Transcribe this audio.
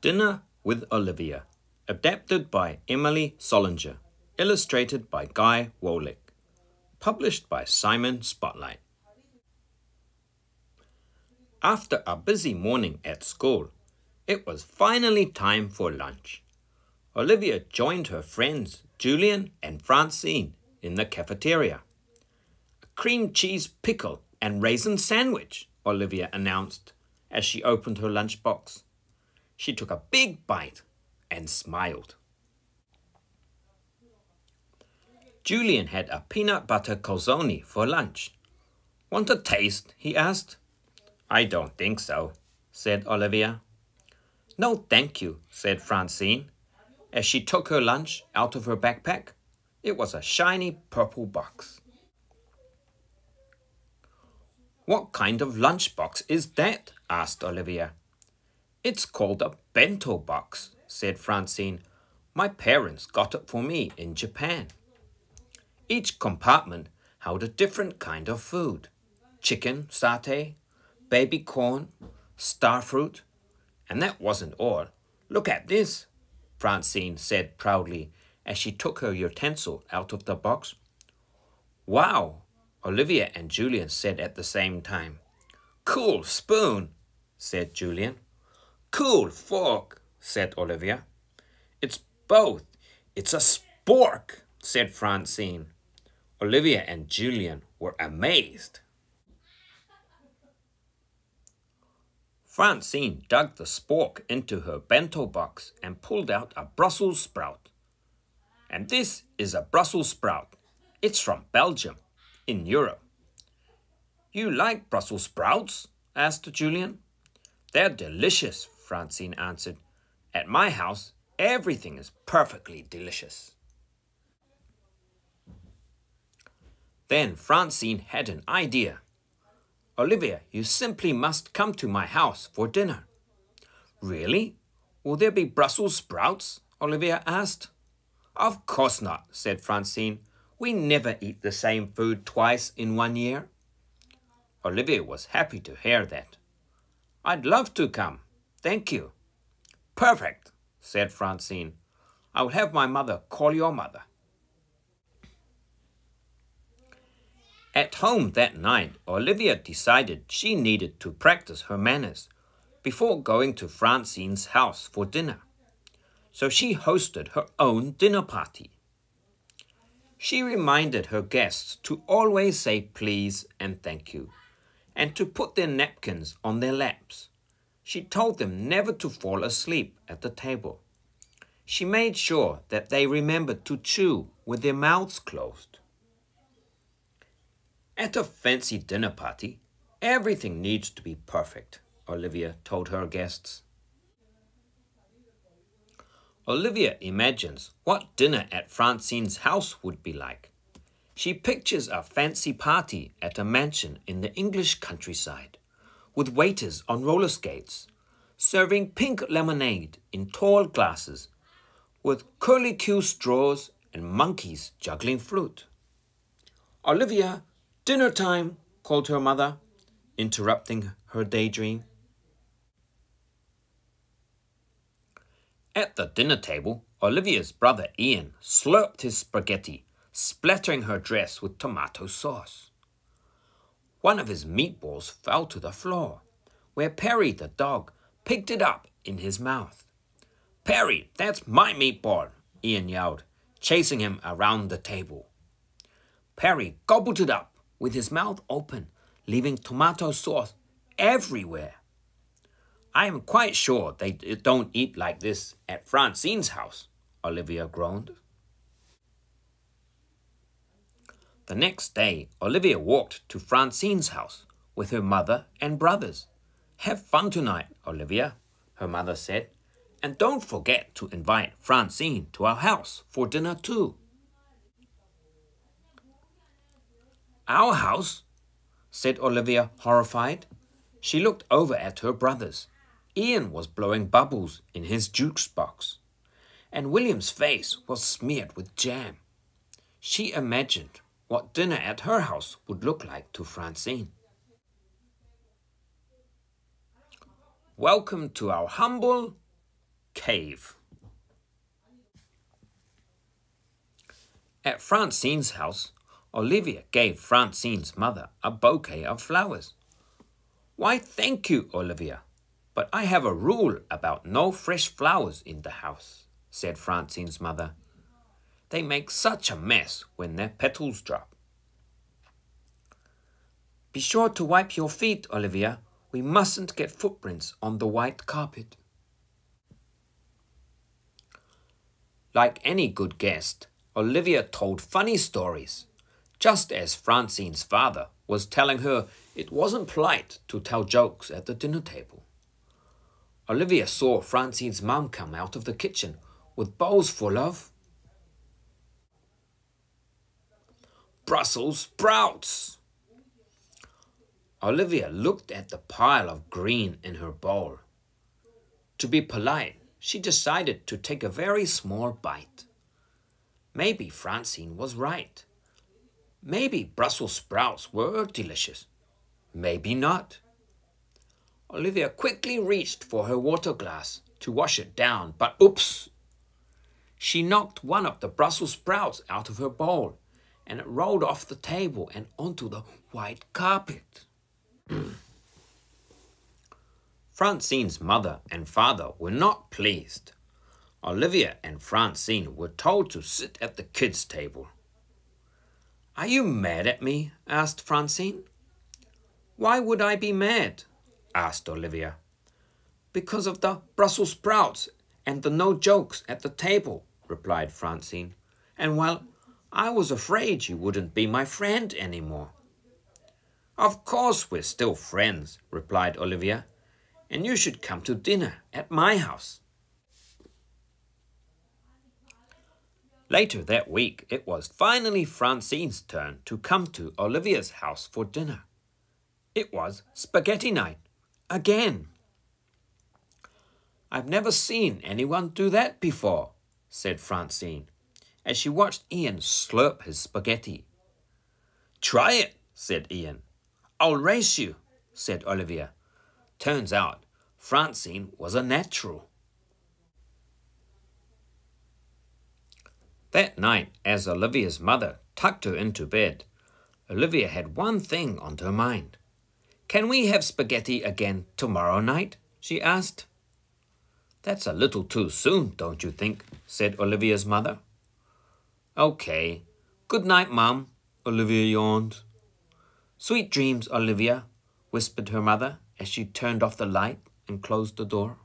Dinner with Olivia, adapted by Emily Sollinger, illustrated by Guy Wolek, published by Simon Spotlight. After a busy morning at school, it was finally time for lunch. Olivia joined her friends Julian and Francine in the cafeteria. A cream cheese pickle and raisin sandwich, Olivia announced as she opened her lunchbox. She took a big bite and smiled. Julian had a peanut butter calzone for lunch. Want a taste? he asked. I don't think so, said Olivia. No, thank you, said Francine, as she took her lunch out of her backpack. It was a shiny purple box. What kind of lunchbox is that? asked Olivia. It's called a bento box, said Francine. My parents got it for me in Japan. Each compartment held a different kind of food chicken satay, baby corn, starfruit. And that wasn't all. Look at this, Francine said proudly as she took her utensil out of the box. Wow, Olivia and Julian said at the same time. Cool spoon, said Julian. Cool fork, said Olivia. It's both. It's a spork, said Francine. Olivia and Julian were amazed. Francine dug the spork into her bento box and pulled out a Brussels sprout. And this is a Brussels sprout. It's from Belgium, in Europe. You like Brussels sprouts? asked Julian. They're delicious, Francine answered. At my house, everything is perfectly delicious. Then Francine had an idea. Olivia, you simply must come to my house for dinner. Really? Will there be Brussels sprouts? Olivia asked. Of course not, said Francine. We never eat the same food twice in one year. Olivia was happy to hear that. I'd love to come. Thank you. Perfect, said Francine. I will have my mother call your mother. At home that night, Olivia decided she needed to practice her manners before going to Francine's house for dinner. So she hosted her own dinner party. She reminded her guests to always say please and thank you, and to put their napkins on their laps. She told them never to fall asleep at the table. She made sure that they remembered to chew with their mouths closed. At a fancy dinner party, everything needs to be perfect, Olivia told her guests. Olivia imagines what dinner at Francine's house would be like. She pictures a fancy party at a mansion in the English countryside with waiters on roller skates, serving pink lemonade in tall glasses, with curly-Q straws and monkeys juggling fruit. Olivia, dinner time, called her mother, interrupting her daydream. At the dinner table, Olivia's brother Ian slurped his spaghetti, splattering her dress with tomato sauce. One of his meatballs fell to the floor, where Perry the dog picked it up in his mouth. Perry, that's my meatball, Ian yelled, chasing him around the table. Perry gobbled it up with his mouth open, leaving tomato sauce everywhere. I am quite sure they don't eat like this at Francine's house, Olivia groaned. The next day, Olivia walked to Francine's house with her mother and brothers. Have fun tonight, Olivia, her mother said, and don't forget to invite Francine to our house for dinner too. Our house? said Olivia, horrified. She looked over at her brothers. Ian was blowing bubbles in his jukes box, and William's face was smeared with jam. She imagined what dinner at her house would look like to Francine. Welcome to our humble cave. At Francine's house, Olivia gave Francine's mother a bouquet of flowers. Why, thank you, Olivia, but I have a rule about no fresh flowers in the house, said Francine's mother. They make such a mess when their petals drop. Be sure to wipe your feet, Olivia. We mustn't get footprints on the white carpet. Like any good guest, Olivia told funny stories, just as Francine's father was telling her it wasn't polite to tell jokes at the dinner table. Olivia saw Francine's mum come out of the kitchen with bowls full of Brussels sprouts. Olivia looked at the pile of green in her bowl. To be polite, she decided to take a very small bite. Maybe Francine was right. Maybe Brussels sprouts were delicious. Maybe not. Olivia quickly reached for her water glass to wash it down, but oops! She knocked one of the Brussels sprouts out of her bowl, and it rolled off the table and onto the white carpet. Francine's mother and father were not pleased. Olivia and Francine were told to sit at the kids' table. Are you mad at me? asked Francine. Why would I be mad? asked Olivia. Because of the Brussels sprouts and the no jokes at the table, replied Francine. And well, I was afraid you wouldn't be my friend any more. Of course we're still friends, replied Olivia, and you should come to dinner at my house. Later that week, it was finally Francine's turn to come to Olivia's house for dinner. It was spaghetti night. Again. I've never seen anyone do that before, said Francine, as she watched Ian slurp his spaghetti. Try it, said Ian. I'll race you, said Olivia. Turns out Francine was a natural. That night, as Olivia's mother tucked her into bed, Olivia had one thing on her mind. Can we have spaghetti again tomorrow night? she asked. That's a little too soon, don't you think? said Olivia's mother. Okay. Good night, Mum, Olivia yawned. Sweet dreams, Olivia, whispered her mother as she turned off the light and closed the door.